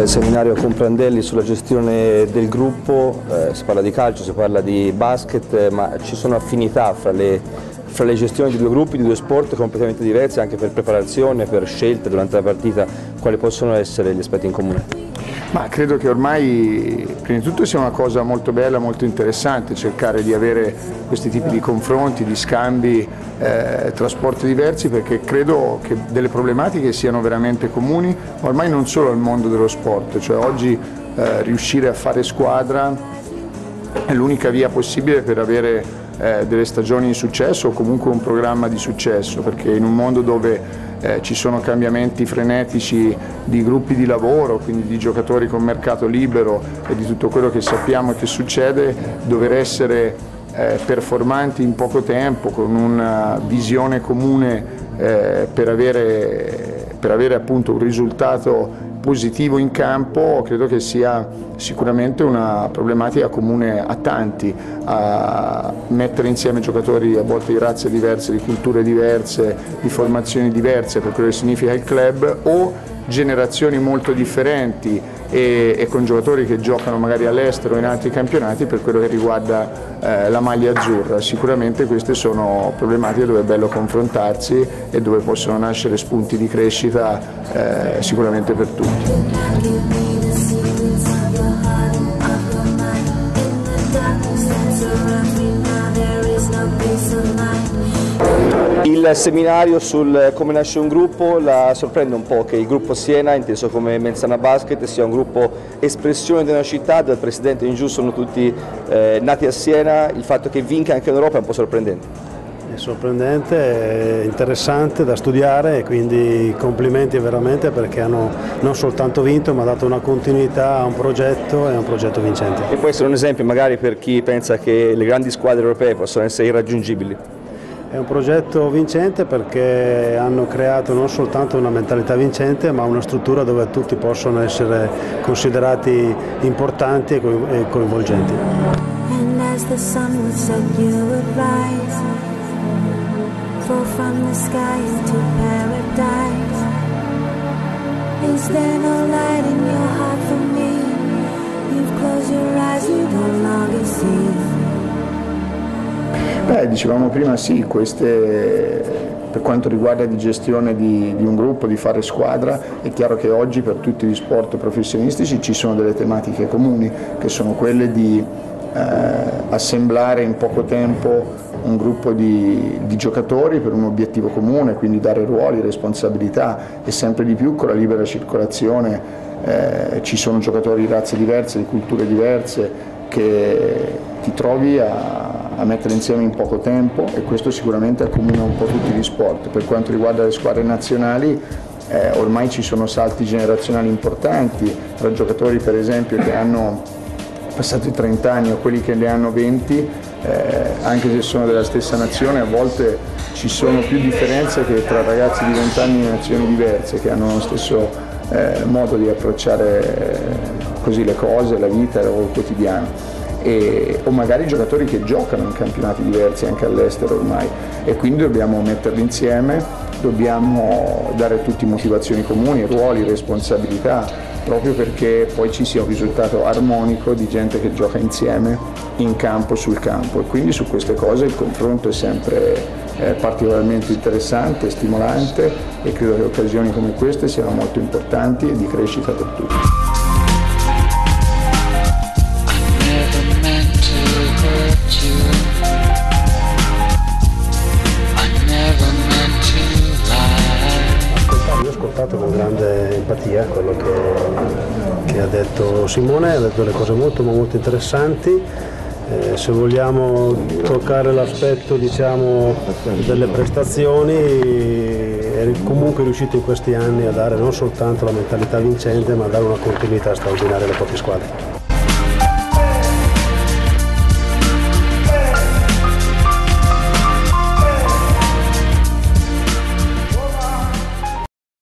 il seminario con Prandelli sulla gestione del gruppo, eh, si parla di calcio, si parla di basket, eh, ma ci sono affinità fra le, fra le, gestioni di due gruppi, di due sport completamente diversi anche per preparazione, per scelte durante la partita, quali possono essere gli aspetti in comune? Ma credo che ormai prima di tutto sia una cosa molto bella, molto interessante cercare di avere questi tipi di confronti, di scambi eh, tra sport diversi perché credo che delle problematiche siano veramente comuni, ormai non solo al mondo dello sport, cioè oggi eh, riuscire a fare squadra è l'unica via possibile per avere eh, delle stagioni di successo o comunque un programma di successo perché in un mondo dove eh, ci sono cambiamenti frenetici di gruppi di lavoro, quindi di giocatori con mercato libero e di tutto quello che sappiamo che succede, dover essere eh, performanti in poco tempo, con una visione comune eh, per avere, per avere appunto un risultato positivo in campo credo che sia sicuramente una problematica comune a tanti, a mettere insieme giocatori a volte di razze diverse, di culture diverse, di formazioni diverse per quello che significa il club o generazioni molto differenti e, e con giocatori che giocano magari all'estero in altri campionati per quello che riguarda eh, la maglia azzurra. Sicuramente queste sono problematiche dove è bello confrontarsi e dove possono nascere spunti di crescita eh, sicuramente per tutti. Il seminario sul come nasce un gruppo la sorprende un po' che il gruppo Siena, inteso come Menzana Basket, sia un gruppo espressione una città, del presidente in giù sono tutti eh, nati a Siena, il fatto che vinca anche in Europa è un po' sorprendente. È sorprendente, è interessante da studiare e quindi complimenti veramente perché hanno non soltanto vinto ma dato una continuità a un progetto e a un progetto vincente. E può essere un esempio magari per chi pensa che le grandi squadre europee possono essere irraggiungibili? È un progetto vincente perché hanno creato non soltanto una mentalità vincente ma una struttura dove tutti possono essere considerati importanti e coinvolgenti. Is Beh, dicevamo prima sì, queste per quanto riguarda di gestione di, di, un gruppo, di fare squadra, è chiaro che oggi per tutti gli sport professionistici ci sono delle tematiche comuni, che sono quelle di eh, assemblare in poco tempo un gruppo di, di, giocatori per un obiettivo comune, quindi dare ruoli, responsabilità e sempre di più con la libera circolazione eh, ci sono giocatori di razze diverse, di culture diverse che ti trovi a a mettere insieme in poco tempo e questo sicuramente accomuna un po' tutti gli sport. Per quanto riguarda le squadre nazionali eh, ormai ci sono salti generazionali importanti tra giocatori per esempio che hanno passato i 30 anni o quelli che ne hanno 20, eh, anche se sono della stessa nazione, a volte ci sono più differenze che tra ragazzi di 20 anni di nazioni diverse che hanno lo stesso eh, modo di approcciare così le cose, la vita e il quotidiano e, o magari giocatori che giocano in campionati diversi anche all'estero ormai e quindi dobbiamo metterli insieme, dobbiamo dare a tutti motivazioni comuni, ruoli, responsabilità proprio perché poi ci sia un risultato armonico di gente che gioca insieme in campo, sul campo e quindi su queste cose il confronto è sempre eh, particolarmente interessante, stimolante e credo che occasioni come queste siano molto importanti e di crescita per tutti. Ascoltato con grande empatia quello che, che ha detto Simone, ha detto delle cose molto molto interessanti. Eh, se vogliamo toccare l'aspetto diciamo, delle prestazioni è comunque riuscito in questi anni a dare non soltanto la mentalità vincente ma a dare una continuità straordinaria alle proprie squadre.